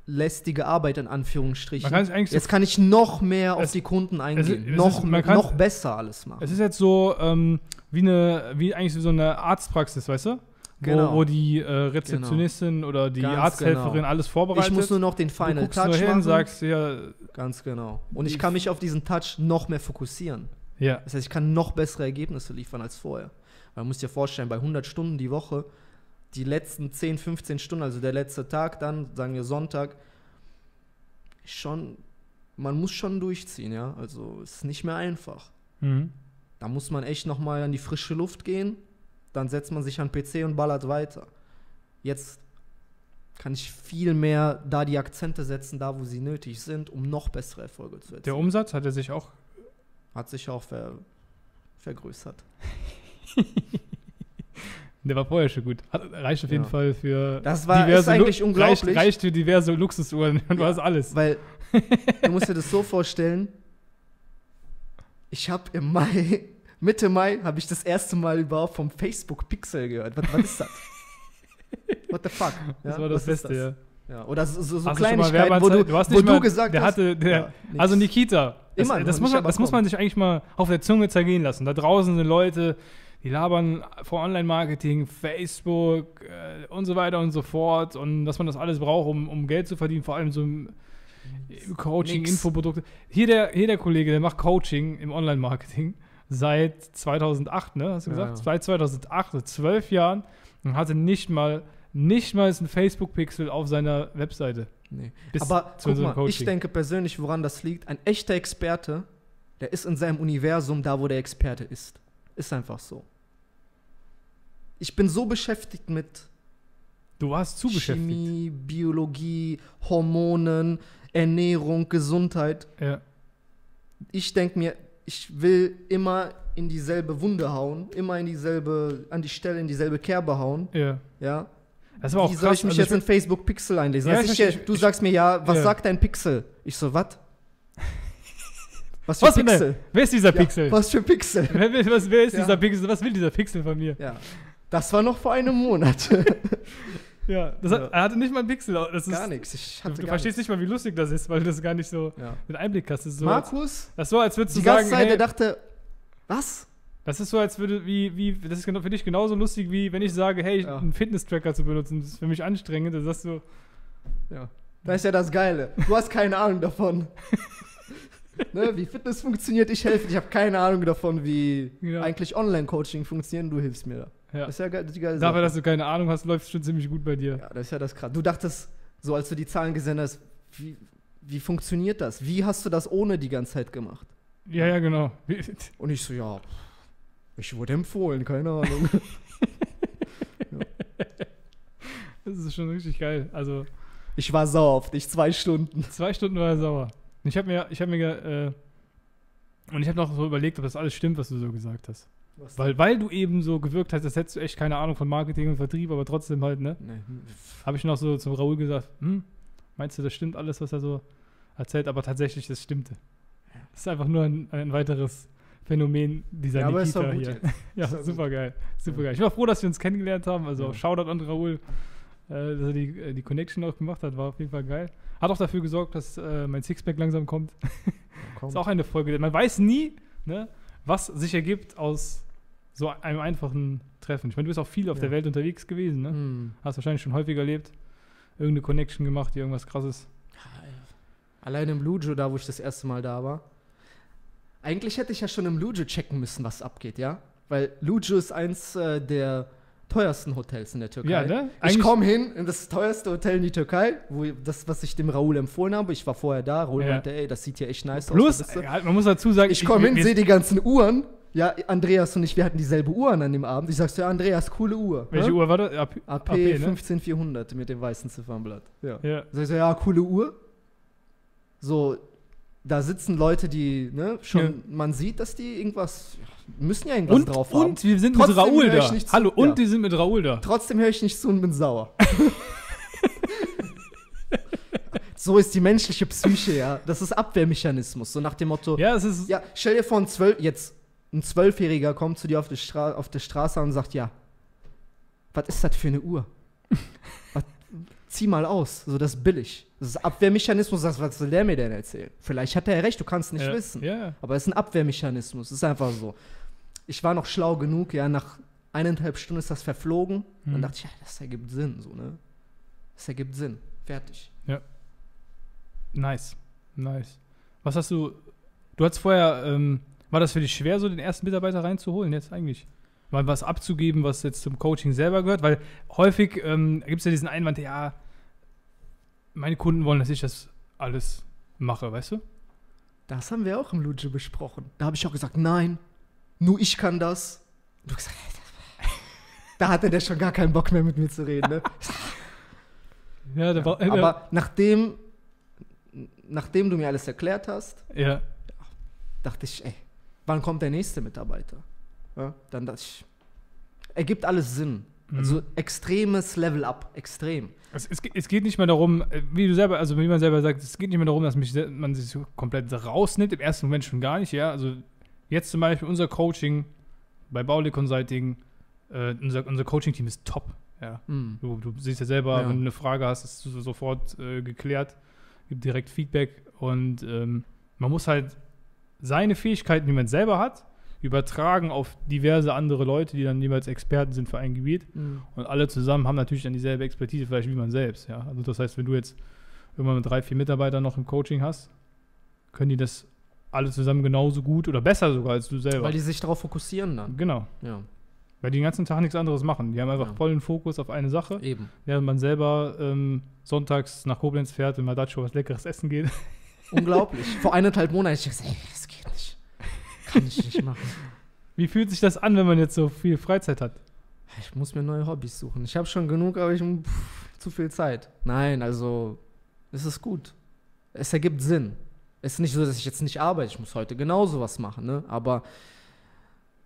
lästige Arbeit in Anführungsstrichen. Eigentlich so Jetzt kann ich noch mehr auf die Kunden es eingehen, ist- noch, kann- noch besser alles machen. Es ist jetzt so ähm, wie eine, wie eigentlich so eine Arztpraxis, weißt du? Wo, Genau. wo die äh, Rezeptionistin oder die Ganz Arzthelferin genau. alles vorbereitet. ich muss nur noch den du Final guckst Touch nur hin, machen. sagst ja, Ganz genau. Und ich kann mich auf diesen Touch noch mehr fokussieren. ja, Das heißt, ich kann noch bessere Ergebnisse liefern als vorher. Weil man muss dir vorstellen, bei 100 Stunden die Woche, die letzten 10, 15 Stunden, also der letzte Tag, dann sagen wir Sonntag, schon, man muss schon durchziehen, ja. Also es ist nicht mehr einfach. mhm. Da muss man echt nochmal an die frische Luft gehen, dann setzt man sich an den PC und ballert weiter. Jetzt kann ich viel mehr da die Akzente setzen, da wo sie nötig sind, um noch bessere Erfolge zu erzielen. der Umsatz hat er sich auch. Hat sich auch ver vergrößert. Der war vorher schon gut. Hat, reicht auf jeden Ja. Fall für. Das war- diverse eigentlich Lu- unglaublich. Reicht, reicht für diverse Luxusuhren und du Ja. hast alles. Weil du musst dir das so vorstellen, ich habe im Mai, Mitte Mai, habe ich das erste Mal überhaupt vom Facebook Pixel gehört. Was, was ist das? What the fuck? Das Ja, war das was ist Beste, ja. Ja, oder so, so, so du Kleinigkeiten, wo du, Werbeanzeigen- hast wo nicht du mal, gesagt der hatte, der, Ja, also Nikita, das, Immer das, muss man, das muss man sich eigentlich mal auf der Zunge zergehen lassen. Da draußen sind Leute, die labern vor Online-Marketing, Facebook äh, und so weiter und so fort und dass man das alles braucht, um, um Geld zu verdienen, vor allem so im Coaching, Nix. Infoprodukte. Hier der, hier der Kollege, der macht Coaching im Online-Marketing seit 2008, ne? Hast du gesagt? ja. Seit 2008, seit zwölf Jahren und hatte nicht mal nicht mal ein Facebook-Pixel auf seiner Webseite. Nee. Aber guck mal, Coaching. ich denke persönlich, woran das liegt. Ein echter Experte, der ist in seinem Universum da, wo der Experte ist. Ist einfach so. Ich bin so beschäftigt mit Du warst zu beschäftigt. Chemie, Biologie, Hormonen, Ernährung, Gesundheit. Ja. Ich denke mir, ich will immer in dieselbe Wunde hauen, immer in dieselbe, an die Stelle, in dieselbe Kerbe hauen. Ja. Ja. Das war auch Wie krass. soll ich mich also jetzt in Facebook Pixel einlesen? Ja, ich ich, verstehe- du ich- sagst mir ja, was Ja. sagt dein Pixel? Ich so, was? Was für was denn? Pixel? Wer ist dieser Ja, Pixel? was für Pixel? Wer, wer, was, wer ist Ja. dieser Pixel? Was will dieser Pixel von mir? Ja. Das war noch vor einem Monat. Ja, das Ja. Hat, er hatte nicht mal einen Pixel. Das ist, gar nichts. Ich Du, du verstehst nichts. nicht mal, wie lustig das ist, weil du das gar nicht so Ja. mit Einblick hast. Das so, als, Markus, das ist so, als würdest du die ganze sagen, Zeit, hey, der dachte, was? das ist so, als würde, wie, wie, das ist genau, für dich genauso lustig, wie wenn ich sage, hey, Ja. einen Fitness-Tracker zu benutzen. Das ist für mich anstrengend. Das sagst du, Ja. Das ist ja das Geile. Du hast keine Ahnung davon. ne, wie Fitness funktioniert, ich helfe. Ich habe keine Ahnung davon, wie Ja. eigentlich Online-Coaching funktioniert. Du hilfst mir da. Ja. Das ist ja ge- die geile Dafür, dass du keine Ahnung hast, läuft es schon ziemlich gut bei dir. Ja, das ist ja das krass. Du dachtest, so als du die Zahlen gesehen hast, wie, wie funktioniert das? Wie hast du das ohne die ganze Zeit gemacht? Ja, ja, genau. Und ich so, ja, ich wurde empfohlen, keine Ahnung. Das ist schon richtig geil. Also, ich war sauer auf dich, zwei Stunden. Zwei Stunden war er sauer. Und ich habe mir, ich habe mir, äh, und ich habe noch so überlegt, ob das alles stimmt, was du so gesagt hast. Weil, weil du eben so gewirkt hast, als hättest du echt keine Ahnung von Marketing und Vertrieb, aber trotzdem halt, ne? Nee. Habe ich noch so zum Raoul gesagt, hm, meinst du, das stimmt alles, was er so erzählt? Aber tatsächlich, das stimmte. Das ist einfach nur ein, ein weiteres Phänomen dieser Ja, aber ist Nikita doch gut hier. Ja, Ist super geil. Super geil. Ich war froh, dass wir uns kennengelernt haben. Also Ja. Shoutout an Raoul, äh, dass er die, äh, die Connection auch gemacht hat. War auf jeden Fall geil. Hat auch dafür gesorgt, dass äh, mein Sixpack langsam kommt. Komm. Ist auch eine Folge. Man weiß nie, ne, was sich ergibt aus so einem einfachen Treffen. Ich meine, du bist auch viel auf Ja. der Welt unterwegs gewesen. Ne? Hm. Hast wahrscheinlich schon häufig erlebt. Irgendeine Connection gemacht, die irgendwas krasses. Allein im Lujo, da wo ich das erste Mal da war. Eigentlich hätte ich ja schon im Lujo checken müssen, was abgeht, ja? Weil Lujo ist eins äh, der teuersten Hotels in der Türkei. Ja, ne? Ich komme hin in das teuerste Hotel in die Türkei, wo das, was ich dem Raoul empfohlen habe. Ich war vorher da. Raoul Ja. meinte, ey, das sieht hier echt nice Plus, aus. ja, man muss dazu sagen, Ich komme hin, sehe die ganzen Uhren. Ja, Andreas und ich, wir hatten dieselbe Uhren an dem Abend. Ich sag so, ja, Andreas, coole Uhr. Welche Hä? Uhr war das? AP, AP, ne? 15400 mit dem weißen Ziffernblatt. Ja. Ja. Sag ich so, ja, coole Uhr. So, da sitzen Leute, die, ne, schon, Ja. man sieht, dass die irgendwas, müssen ja irgendwas Und, drauf haben. und wir sind Trotzdem mit Raoul da. zu. Hallo, und Ja. die sind mit Raoul da. Trotzdem höre ich nicht zu und bin sauer. so ist die menschliche Psyche, ja. Das ist Abwehrmechanismus. So nach dem Motto, Ja, es ist. ja, stell dir vor, ein Zwölf, jetzt ein Zwölfjähriger kommt zu dir auf der, Stra auf der Straße und sagt, ja, was ist das für eine Uhr? was, zieh mal aus, so das ist billig. Das ist Abwehrmechanismus, das, was soll der mir denn erzählen? Vielleicht hat er ja recht, du kannst nicht ja, wissen. Ja, Aber es ist ein Abwehrmechanismus, es ist einfach so. Ich war noch schlau genug, ja, nach eineinhalb Stunden ist das verflogen. Dann Mhm. dachte ich, ja, das ergibt Sinn, so, ne? Das ergibt Sinn. Fertig. nice. Nice. Was hast du. Du hattest vorher. Ähm, war das für dich schwer, so den ersten Mitarbeiter reinzuholen, jetzt eigentlich? Mal was abzugeben, was jetzt zum Coaching selber gehört? Weil häufig ähm, gibt es ja diesen Einwand, ja, meine Kunden wollen, dass ich das alles mache, weißt du? Das haben wir auch im Luge besprochen. Da habe ich auch gesagt, nein, nur ich kann das. Und du hast gesagt, da hatte der schon gar keinen Bock mehr mit mir zu reden. Ne? Ja, da war. Aber nachdem, nachdem du mir alles erklärt hast, ja. dachte ich, ey, wann kommt der nächste Mitarbeiter? Ja, dann ich, ergibt alles Sinn. Mhm. Also extremes Level up, extrem. Es, es, es geht nicht mehr darum, äh, wie du selber, also wie man selber sagt, es geht nicht mehr darum, dass mich, man sich komplett rausnimmt, im ersten Moment schon gar nicht, ja. Also jetzt zum Beispiel unser Coaching bei Bauli Consulting, äh, unser, unser Coaching-Team ist top, ja. Hm. Du, du siehst ja selber, Ja. wenn du eine Frage hast, ist so- sofort äh, geklärt, gibt direkt Feedback und ähm, man muss halt seine Fähigkeiten, die man selber hat, übertragen auf diverse andere Leute, die dann jeweils Experten sind für ein Gebiet. Hm. Und alle zusammen haben natürlich dann dieselbe Expertise, vielleicht wie man selbst. Ja? Also das heißt, wenn du jetzt irgendwann mit drei, vier Mitarbeitern noch im Coaching hast, können die das alle zusammen genauso gut oder besser sogar als du selber. Weil die sich darauf fokussieren dann. genau. Ja, Weil die den ganzen Tag nichts anderes machen. Die haben einfach Ja. vollen Fokus auf eine Sache, eben. während man selber ähm, sonntags nach Koblenz fährt und mal dazu was Leckeres essen geht. Unglaublich. Vor eineinhalb Monaten ich gesagt, ey, das. Kann ich nicht machen. Wie fühlt sich das an, wenn man jetzt so viel Freizeit hat? Ich muss mir neue Hobbys suchen. Ich habe schon genug, aber ich pff, zu viel Zeit. Nein, also es ist gut. Es ergibt Sinn. Es ist nicht so, dass ich jetzt nicht arbeite. Ich muss heute genauso was machen, ne? Aber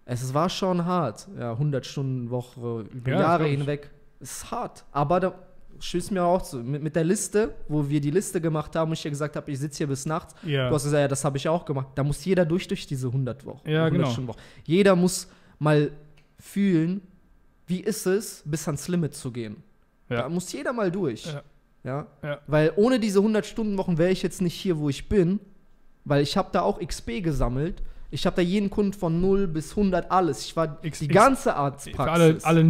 es war schon hart. Ja, 100 Stunden Woche über Ja, Jahre hinweg. Es ist hart. Aber da stößt mir auch zu. Mit, mit der Liste, wo wir die Liste gemacht haben und ich dir gesagt habe, ich sitze hier bis nachts. Ja. Du hast gesagt, ja, das habe ich auch gemacht. Da muss jeder durch durch diese 100 Wochen. Ja, 100 genau. Stunden Woche. Jeder muss mal fühlen, wie ist es, bis ans Limit zu gehen. Ja. Da muss jeder mal durch. Ja. Ja. Ja. Weil ohne diese 100 Stunden Wochen wäre ich jetzt nicht hier, wo ich bin, weil ich habe da auch XP gesammelt. Ich habe da jeden Kunden von 0 bis 100 alles. Ich war X- die ganze Arztpraxis. Für alle, alle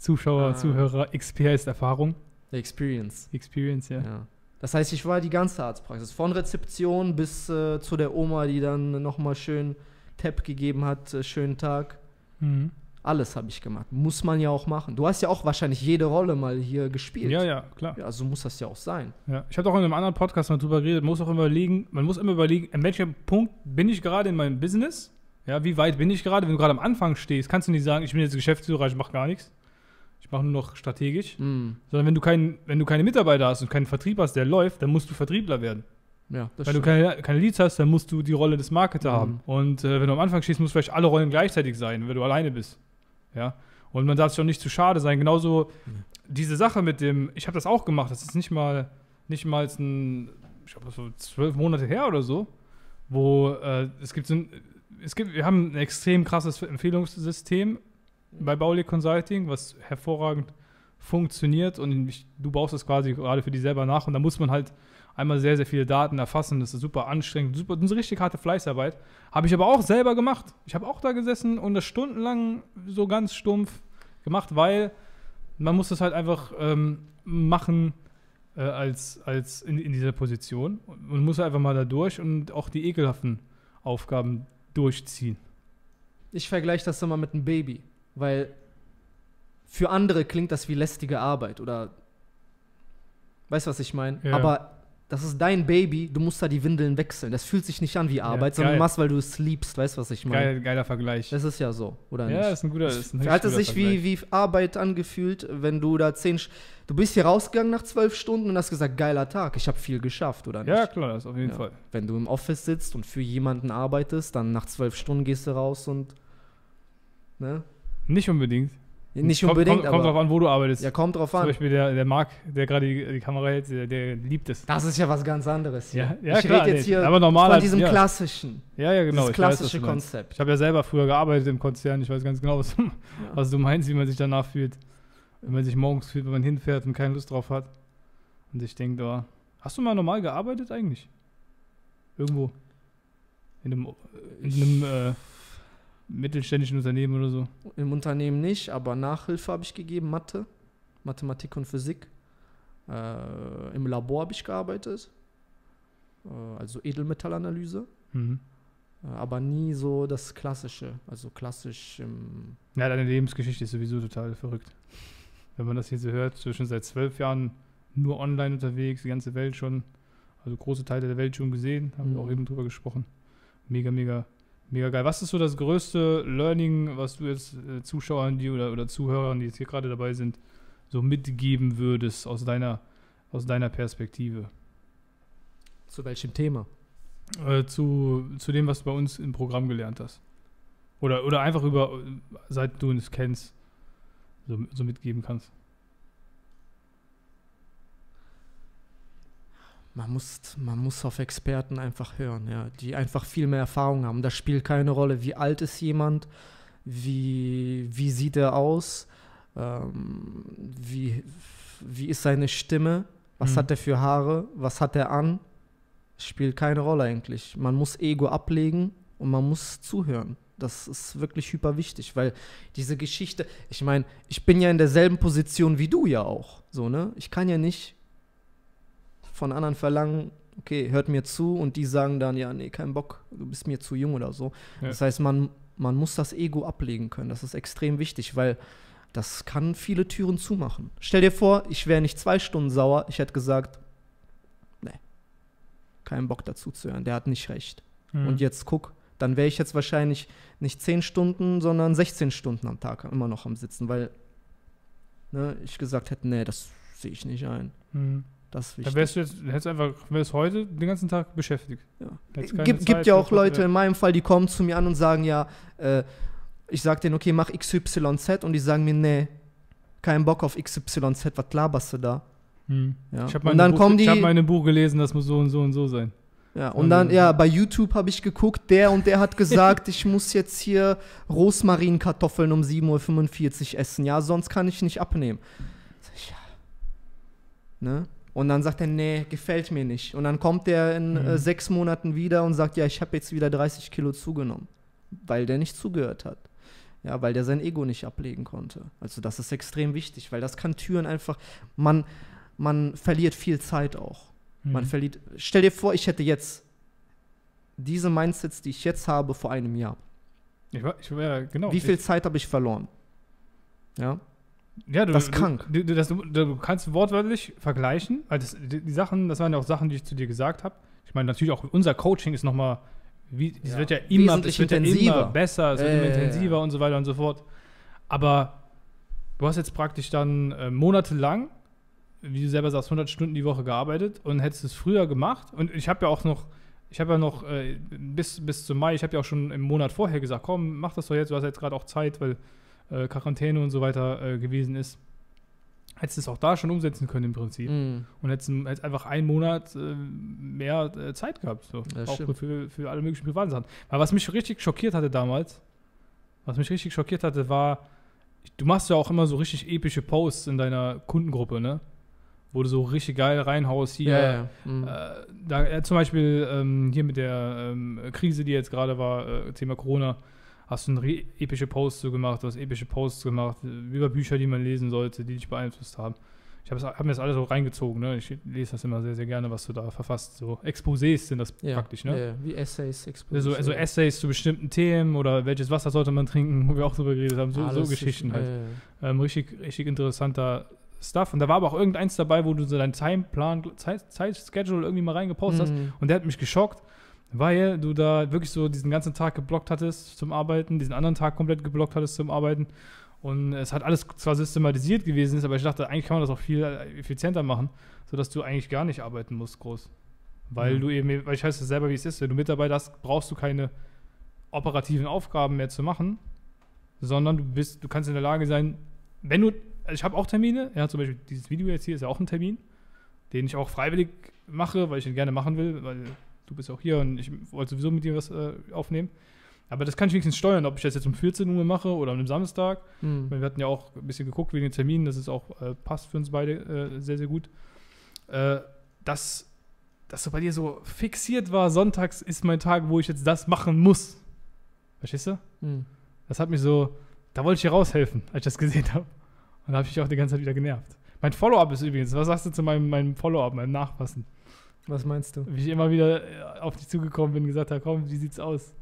Nicht-Rollenspiel-Zuschauer, Ah. Zuhörer, XP heißt Erfahrung, Experience. Experience, ja. Ja. Das heißt, ich war die ganze Arztpraxis. Von Rezeption bis äh, zu der Oma, die dann nochmal schön Tap gegeben hat, äh, schönen Tag. Mhm. Alles habe ich gemacht. Muss man ja auch machen. Du hast ja auch wahrscheinlich jede Rolle mal hier gespielt. Ja, ja, klar. Ja, so muss das ja auch sein. Ja. Ich habe auch in einem anderen Podcast mal drüber geredet, man muss auch immer überlegen, man muss immer überlegen, an welchem Punkt bin ich gerade in meinem Business? Ja, wie weit bin ich gerade? Wenn du gerade am Anfang stehst, kannst du nicht sagen, ich bin jetzt Geschäftsführer, ich mache gar nichts. Mache nur noch strategisch. Mm. Sondern wenn du, keinen, wenn du keine Mitarbeiter hast und keinen Vertrieb hast, der läuft, dann musst du Vertriebler werden. Ja, wenn du stimmt. keine, keine Leads hast, dann musst du die Rolle des Marketer Mhm. haben. Und äh, wenn du am Anfang stehst, musst vielleicht alle Rollen gleichzeitig sein, wenn du alleine bist. Ja. Und man darf sich auch nicht zu schade sein. Genauso diese Sache mit dem, ich habe das auch gemacht, das ist nicht mal, nicht mal ein, ich glaube, so zwölf Monate her oder so, wo äh, es gibt so ein, es gibt, wir haben ein extrem krasses Empfehlungssystem bei Bauli Consulting, was hervorragend funktioniert und du baust es quasi gerade für dich selber nach und da muss man halt einmal sehr, sehr viele Daten erfassen. Das ist super anstrengend, super, das ist eine richtig harte Fleißarbeit. Habe ich aber auch selber gemacht. Ich habe auch da gesessen und das stundenlang so ganz stumpf gemacht, weil man muss das halt einfach ähm, machen äh, als, als in, in dieser Position. Und muss einfach mal da durch und auch die ekelhaften Aufgaben durchziehen. Ich vergleiche das immer mit einem Baby. Weil für andere klingt das wie lästige Arbeit oder weißt du, was ich meine? Ja. Aber das ist dein Baby, du musst da die Windeln wechseln. Das fühlt sich nicht an wie Arbeit, sondern geil. du machst, weil du es liebst, weißt du, was ich meine? Geil, geiler Vergleich. Das ist ja so, oder ja, nicht? ist ein guter. Ist ein Hat es sich wie, wie Arbeit angefühlt, wenn du da zehn. Du bist hier rausgegangen nach zwölf Stunden und hast gesagt, geiler Tag, ich habe viel geschafft, oder nicht? Ja, klar, das auf jeden Ja. Fall. Wenn du im Office sitzt und für jemanden arbeitest, dann nach zwölf Stunden gehst du raus und. Ne? Nicht unbedingt. Nicht kommt, unbedingt, kommt, kommt drauf aber. an, wo du arbeitest. Ja, kommt drauf Zum an. Beispiel der, der Marc, der gerade die, die Kamera hält, der, der liebt es. Das ist ja was ganz anderes. Hier. Ja, ja, ich rede jetzt nee, hier normal von diesem ja. klassischen. Ja, ja, genau. weiß, was klassische meinst. Konzept. Ich habe ja selber früher gearbeitet im Konzern. Ich weiß ganz genau, was, du- was du meinst, wie man sich danach fühlt. Wenn man sich morgens fühlt, wenn man hinfährt und keine Lust drauf hat. Und ich denke, oh, hast du mal normal gearbeitet eigentlich? Irgendwo? In einem, in einem äh, mittelständischen Unternehmen oder so? Im Unternehmen nicht, aber Nachhilfe habe ich gegeben, Mathe, Mathematik und Physik. Äh, Im Labor habe ich gearbeitet, äh, also Edelmetallanalyse, Mhm. äh, aber nie so das Klassische, also klassisch im. Ja, deine Lebensgeschichte ist sowieso total verrückt. Wenn man das hier so hört, so schon seit zwölf Jahren nur online unterwegs, die ganze Welt schon, also große Teile der Welt schon gesehen, haben wir Mhm. auch eben drüber gesprochen. Mega, mega, mega geil. Was ist so das größte Learning, was du jetzt äh, Zuschauern, die oder, oder Zuhörern, die jetzt hier gerade dabei sind, so mitgeben würdest aus deiner, aus deiner Perspektive? Zu welchem Thema? Äh, zu, zu dem, was du bei uns im Programm gelernt hast. Oder, oder einfach über, äh, seit du es kennst, so, so mitgeben kannst. Man muss, man muss auf Experten einfach hören, ja, die einfach viel mehr Erfahrung haben. Das spielt keine Rolle, wie alt ist jemand, wie, wie sieht er aus, ähm, wie, wie ist seine Stimme, was Mhm. hat er für Haare, was hat er an. Spielt keine Rolle eigentlich. Man muss Ego ablegen und man muss zuhören. Das ist wirklich hyper wichtig, weil diese Geschichte, ich meine, ich bin ja in derselben Position wie du ja auch. So, ne? Ich kann ja nicht von anderen verlangen, okay, hört mir zu und die sagen dann, ja, nee, kein Bock, du bist mir zu jung oder so. Ja. Das heißt, man, man muss das Ego ablegen können. Das ist extrem wichtig, weil das kann viele Türen zumachen. Stell dir vor, ich wäre nicht zwei Stunden sauer, ich hätte gesagt, nee, keinen Bock dazu zu hören, der hat nicht recht. Mhm. Und jetzt guck, dann wäre ich jetzt wahrscheinlich nicht 10 Stunden, sondern 16 Stunden am Tag immer noch am Sitzen, weil ne, ich gesagt hätte, nee, das sehe ich nicht ein. Mhm. Das ist Da wichtig. wärst du jetzt, hättest einfach, wärst heute den ganzen Tag beschäftigt. Ja. Gibt, gibt ja auch Leute in meinem Fall, die kommen zu mir an und sagen, ja, äh, ich sag denen, okay, mach XYZ und die sagen mir, nee, kein Bock auf XYZ, was laberst du da? Mhm. Ja. Ich habe mal, dann hab mal in einem Buch gelesen, das muss so und so und so sein. ja, und dann, ja, bei YouTube habe ich geguckt, der und der hat gesagt, ich muss jetzt hier Rosmarinkartoffeln um 7.45 Uhr essen, ja, sonst kann ich nicht abnehmen. Sag ich, ja. Ne? Und dann sagt er, nee, gefällt mir nicht. Und dann kommt er in Mhm. äh, sechs Monaten wieder und sagt, ja, ich habe jetzt wieder 30 Kilo zugenommen, weil der nicht zugehört hat. Ja, weil der sein Ego nicht ablegen konnte. Also das ist extrem wichtig, weil das kann Türen einfach, man, man verliert viel Zeit auch. Man Mhm. verliert, stell dir vor, ich hätte jetzt diese Mindsets, die ich jetzt habe, vor einem Jahr. Ich war, ich war genau. Wie viel Ich, Zeit habe ich verloren? Ja, ja, du, das ist krank. Du, du, das, du, du kannst wortwörtlich vergleichen, weil das, die, die Sachen, das waren ja auch Sachen, die ich zu dir gesagt habe. Ich meine, natürlich auch unser Coaching ist nochmal, wie, es Ja. wird ja immer, es wird ja intensiver. immer besser, es wird Ja, immer intensiver ja. und so weiter und so fort. Aber du hast jetzt praktisch dann äh, monatelang, wie du selber sagst, 100 Stunden die Woche gearbeitet und hättest es früher gemacht. Und ich habe ja auch noch, ich habe ja noch äh, bis, bis zum Mai, ich habe ja auch schon im Monat vorher gesagt, komm, mach das doch jetzt, du hast jetzt gerade auch Zeit, weil äh, Quarantäne und so weiter äh, gewesen ist. Hättest du es auch da schon umsetzen können im Prinzip. Mhm. Und hättest, hättest einfach einen Monat äh, mehr äh, Zeit gehabt. So. Das auch stimmt. für, für alle möglichen privaten Sachen. Weil was mich richtig schockiert hatte damals, was mich richtig schockiert hatte, war, du machst ja auch immer so richtig epische Posts in deiner Kundengruppe, ne? Wo du so richtig geil reinhaust hier. Ja, ja. Mhm. Äh, da, äh, zum Beispiel ähm, hier mit der ähm, Krise, die jetzt gerade war, äh, Thema Corona, hast du eine epische Posts so gemacht, du hast epische Posts gemacht äh, über Bücher, die man lesen sollte, die dich beeinflusst haben. Ich habe hab mir das alles so reingezogen, ne? Ich lese das immer sehr, sehr gerne, was du da verfasst. So Exposés sind das Ja, praktisch, ne? ja, wie Essays, So, Exposition. also Essays zu bestimmten Themen oder welches Wasser sollte man trinken, wo wir auch drüber geredet haben, so, so Geschichten ist- halt. äh, Ähm, richtig, richtig interessanter Stuff. Und da war aber auch irgendeins dabei, wo du so deinen Timeplan, Zeit, Zeitschedule irgendwie mal reingepostet hast. mhm. Und der hat mich geschockt, weil du da wirklich so diesen ganzen Tag geblockt hattest zum Arbeiten, diesen anderen Tag komplett geblockt hattest zum Arbeiten. Und es hat alles zwar systematisiert gewesen ist, aber ich dachte, eigentlich kann man das auch viel äh, effizienter machen, sodass du eigentlich gar nicht arbeiten musst, groß. Weil Ja. du eben, weil ich weiß ja selber, wie es ist, wenn du Mitarbeiter hast, brauchst du keine operativen Aufgaben mehr zu machen, sondern du bist, du kannst in der Lage sein, wenn du, also ich habe auch Termine, ja, zum Beispiel dieses Video jetzt hier ist ja auch ein Termin, den ich auch freiwillig mache, weil ich ihn gerne machen will, weil du bist auch hier und ich wollte sowieso mit dir was äh, aufnehmen. Aber das kann ich wenigstens steuern, ob ich das jetzt um 14 Uhr mache oder einem Samstag. Mhm. Wir hatten ja auch ein bisschen geguckt wegen den Terminen, dass es auch äh, passt für uns beide äh, sehr, sehr gut. Äh, dass das so bei dir so fixiert war, sonntags ist mein Tag, wo ich jetzt das machen muss. Verstehst du? Mhm. Das hat mich so, da wollte ich dir raushelfen, als ich das gesehen habe. Und da habe ich dich auch die ganze Zeit wieder genervt. Mein Follow-up ist übrigens, was sagst du zu meinem, meinem Follow-up, meinem Nachpassen? Was meinst du? Wie ich immer wieder äh, auf dich zugekommen bin und gesagt habe, komm, wie sieht's aus?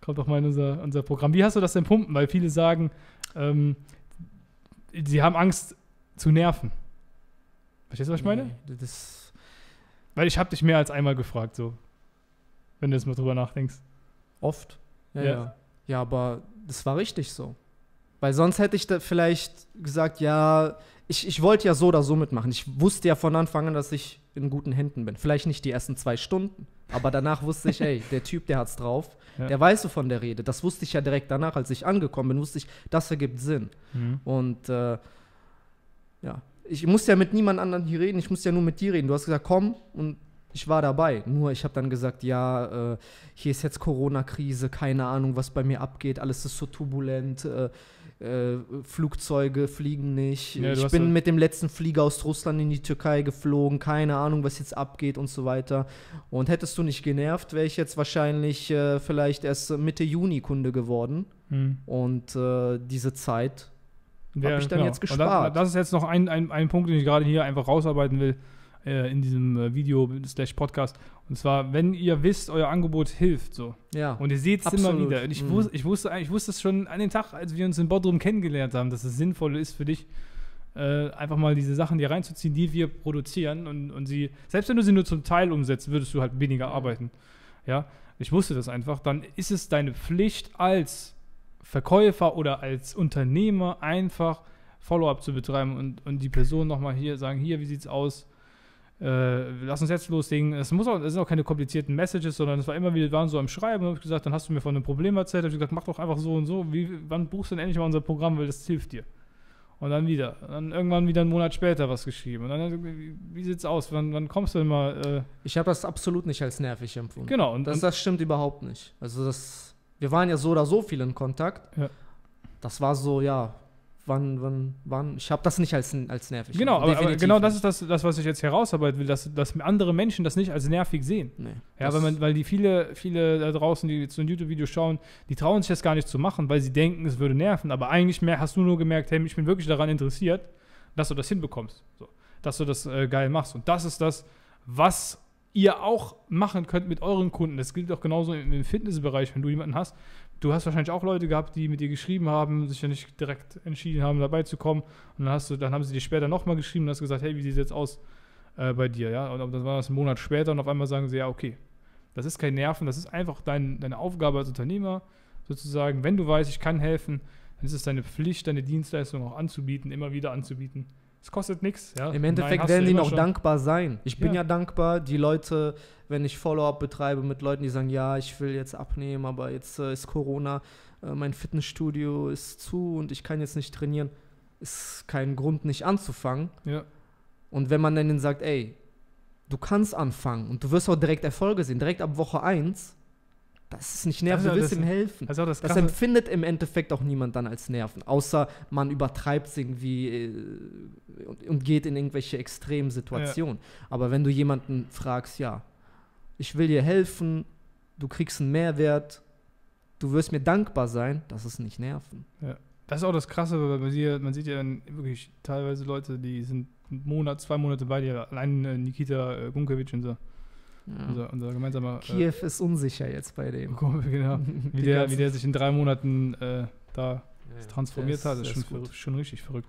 Kommt doch mal in unser, unser Programm. Wie hast du das denn pumpen? Weil viele sagen, ähm, sie haben Angst zu nerven. Verstehst du, was ich meine? Nee, das, Weil ich habe dich mehr als einmal gefragt, so. Wenn du jetzt mal drüber nachdenkst. oft. Ja, Ja. ja. Ja, aber das war richtig so. Weil sonst hätte ich da vielleicht gesagt, ja, ich, ich wollte ja so oder so mitmachen. Ich wusste ja von Anfang an, dass ich in guten Händen bin. Vielleicht nicht die ersten zwei Stunden, aber danach wusste ich, ey, der Typ, der hat's drauf. Ja. Der weiß, wovon der redet. Das wusste ich ja direkt danach, als ich angekommen bin, wusste ich, das ergibt Sinn. Und äh, ja, ich musste ja mit niemand anderem hier reden, ich musste ja nur mit dir reden. Du hast gesagt, komm und ich war dabei. Nur ich habe dann gesagt, ja, äh, hier ist jetzt Corona-Krise, keine Ahnung, was bei mir abgeht, alles ist so turbulent. Äh, äh, Flugzeuge fliegen nicht. Ja, ich bin mit dem letzten Flieger aus Russland in die Türkei geflogen, keine Ahnung, was jetzt abgeht und so weiter. Und hättest du nicht genervt, wäre ich jetzt wahrscheinlich äh, vielleicht erst Mitte Juni Kunde geworden. Mhm. Und äh, diese Zeit Ja, ich dann genau. jetzt gespart. Das, das ist jetzt noch ein, ein, ein Punkt, den ich gerade hier einfach rausarbeiten will äh, in diesem äh, Video slash Podcast. Und zwar, wenn ihr wisst, euer Angebot hilft so. Ja. Und ihr seht es immer wieder. Und ich, Mhm. wus, ich, wusste, ich wusste es schon an dem Tag, als wir uns in Bodrum kennengelernt haben, dass es sinnvoll ist für dich, äh, einfach mal diese Sachen hier reinzuziehen, die wir produzieren und, und sie, selbst wenn du sie nur zum Teil umsetzt, würdest du halt weniger arbeiten. Ja, ich wusste das einfach. Dann ist es deine Pflicht als Verkäufer oder als Unternehmer einfach Follow-up zu betreiben und, und die Person nochmal hier sagen, hier, wie sieht's aus? Äh, lass uns jetzt loslegen. Es muss auch, es sind auch keine komplizierten Messages, sondern es war immer wieder, wir waren so am Schreiben und habe ich gesagt, dann hast du mir von einem Problem erzählt, habe ich gesagt, mach doch einfach so und so. Wie, wann buchst du denn endlich mal unser Programm, weil das hilft dir? Und dann wieder. Dann irgendwann wieder einen Monat später was geschrieben. Und dann, wie, wie sieht's aus? Wann, wann kommst du denn mal? Äh, Ich habe das absolut nicht als nervig empfunden. genau. Und, Das, das stimmt überhaupt nicht. Also das, wir waren ja so oder so viel in Kontakt. Ja. Das war so, ja, wann, wann, wann. Ich habe das nicht als, als nervig genau, aber, aber genau das ist das, das, was ich jetzt herausarbeiten will, dass, dass andere Menschen das nicht als nervig sehen. Nee, Ja, weil, man, weil die viele, viele da draußen, die jetzt so ein YouTube-Video schauen, die trauen sich das gar nicht zu machen, weil sie denken, es würde nerven. Aber eigentlich mehr hast du nur gemerkt, hey, ich bin wirklich daran interessiert, dass du das hinbekommst. So, dass du das äh, geil machst. Und das ist das, was ihr auch machen könnt mit euren Kunden. Das gilt auch genauso im Fitnessbereich, wenn du jemanden hast. Du hast wahrscheinlich auch Leute gehabt, die mit dir geschrieben haben, sich ja nicht direkt entschieden haben, dabei zu kommen. Und dann, hast du, dann haben sie dir später nochmal geschrieben und hast gesagt, hey, wie sieht es jetzt aus äh, bei dir? Ja? Und dann war das ein Monat später und auf einmal sagen sie, ja, okay, das ist kein Nerven, das ist einfach dein, deine Aufgabe als Unternehmer, sozusagen. Wenn du weißt, ich kann helfen, dann ist es deine Pflicht, deine Dienstleistung auch anzubieten, immer wieder anzubieten. Es kostet nichts. Ja? Im Nein, Endeffekt du werden die noch schon. dankbar sein. Ich bin Ja. ja. dankbar, die Leute, wenn ich Follow-up betreibe mit Leuten, die sagen, ja, ich will jetzt abnehmen, aber jetzt äh, ist Corona, äh, mein Fitnessstudio ist zu und ich kann jetzt nicht trainieren, ist kein Grund, nicht anzufangen. Ja. Und wenn man dann sagt, ey, du kannst anfangen und du wirst auch direkt Erfolge sehen, direkt ab Woche 1, das ist nicht ist du ja willst ihm helfen. Das das Das empfindet im Endeffekt auch niemand dann als Nerven, außer man übertreibt es irgendwie äh, und, und geht in irgendwelche extremen Situationen. Aber wenn du jemanden fragst, ja, ich will dir helfen, du kriegst einen Mehrwert, du wirst mir dankbar sein, das ist nicht Nerven. Das ist auch das Krasse, weil man sieht, man sieht ja dann wirklich teilweise Leute, die sind einen Monat, zwei Monate bei dir. Allein äh, Nikita äh, Gunkewitsch, unser, Ja. unser, unser gemeinsamer. Äh, Kiew ist unsicher jetzt bei dem. Genau. Wie der, wie der sich in drei Monaten äh, da transformiert der hat, ist- ist schon, ist verrückt, schon richtig verrückt.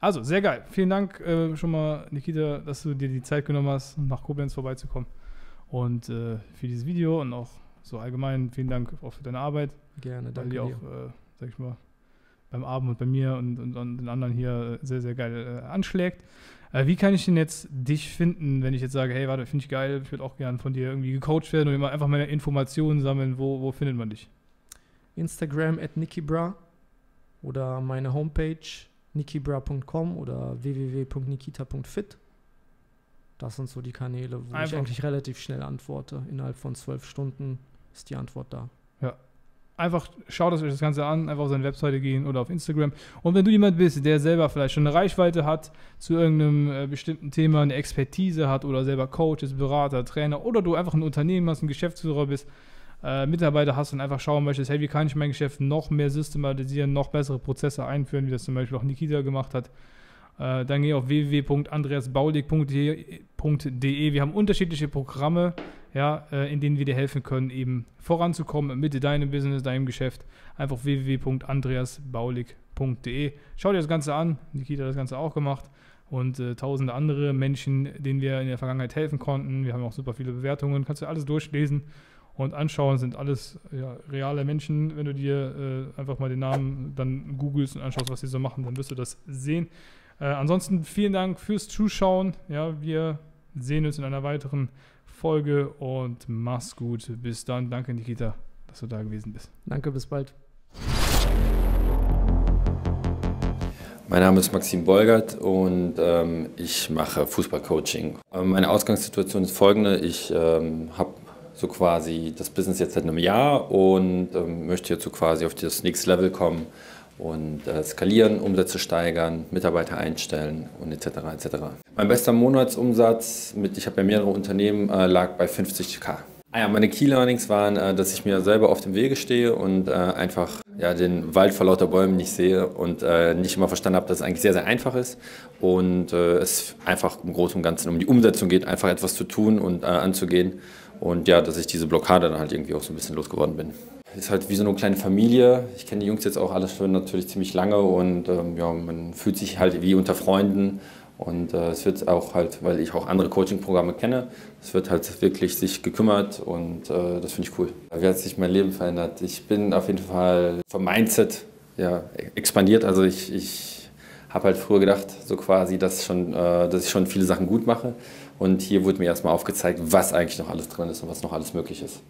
Also, sehr geil. Vielen Dank äh, schon mal, Nikita, dass du dir die Zeit genommen hast, nach Koblenz vorbeizukommen. Und äh, für dieses Video und auch so allgemein vielen Dank auch für deine Arbeit, Gerne, weil danke die auch, dir. äh, sag ich mal, beim Abend und bei mir und, und, und den anderen hier äh, sehr, sehr geil äh, anschlägt. Äh, wie kann ich denn jetzt dich finden, wenn ich jetzt sage, hey, warte, finde ich geil, ich würde auch gerne von dir irgendwie gecoacht werden und immer einfach meine Informationen sammeln, wo, wo findet man dich? Instagram at nikibra oder meine Homepage nikibra.com oder www.nikita.fit. Das sind so die Kanäle, wo Einfach- ich eigentlich relativ schnell antworte. Innerhalb von zwölf Stunden ist die Antwort da. Einfach schaut euch das Ganze an, einfach auf seine Webseite gehen oder auf Instagram. Und wenn du jemand bist, der selber vielleicht schon eine Reichweite hat zu irgendeinem äh, bestimmten Thema, eine Expertise hat oder selber Coach ist, Berater, Trainer oder du einfach ein Unternehmen hast, ein Geschäftsführer bist, äh, Mitarbeiter hast und einfach schauen möchtest, hey, wie kann ich mein Geschäft noch mehr systematisieren, noch bessere Prozesse einführen, wie das zum Beispiel auch Nikita gemacht hat, äh, dann geh auf www.andreasbaulig.de. Wir haben unterschiedliche Programme, ja, äh, in denen wir dir helfen können, eben voranzukommen mit deinem Business, deinem Geschäft. Einfach www.andreasbaulig.de. Schau dir das Ganze an. Nikita hat das Ganze auch gemacht. Und äh, tausende andere Menschen, denen wir in der Vergangenheit helfen konnten. Wir haben auch super viele Bewertungen. Kannst du alles durchlesen und anschauen. Sind alles ja, reale Menschen. Wenn du dir äh, einfach mal den Namen dann googelst und anschaust, was sie so machen, dann wirst du das sehen. Äh, ansonsten vielen Dank fürs Zuschauen. Ja, wir sehen uns in einer weiteren Folge und mach's gut. Bis dann. Danke, Nikita, dass du da gewesen bist. Danke, bis bald. Mein Name ist Maxim Bolgert und ähm, ich mache Fußballcoaching. Ähm, meine Ausgangssituation ist folgende. Ich ähm, habe so quasi das Business jetzt seit einem Jahr und ähm, möchte jetzt so quasi auf das nächste Level kommen und äh, skalieren, Umsätze steigern, Mitarbeiter einstellen und etc. etc. Mein bester Monatsumsatz mit, ich habe ja mehrere Unternehmen, äh, lag bei 50k. Ah ja, meine Key Learnings waren, äh, dass ich mir selber auf dem Wege stehe und äh, einfach ja, den Wald vor lauter Bäumen nicht sehe und äh, nicht immer verstanden habe, dass es eigentlich sehr, sehr einfach ist und äh, es einfach im Großen und Ganzen um die Umsetzung geht, einfach etwas zu tun und anzugehen und ja, dass ich diese Blockade dann halt irgendwie auch so ein bisschen losgeworden bin. Ist halt wie so eine kleine Familie. Ich kenne die Jungs jetzt auch alle schon natürlich ziemlich lange und ähm, ja, man fühlt sich halt wie unter Freunden und äh, es wird auch halt, weil ich auch andere Coaching-Programme kenne, es wird halt wirklich sich gekümmert und äh, das finde ich cool. Wie hat sich mein Leben verändert? Ich bin auf jeden Fall vom Mindset ja, expandiert. Also ich, ich habe halt früher gedacht, so quasi, dass, schon, äh, dass ich schon viele Sachen gut mache. Und hier wurde mir erstmal aufgezeigt, was eigentlich noch alles drin ist und was noch alles möglich ist.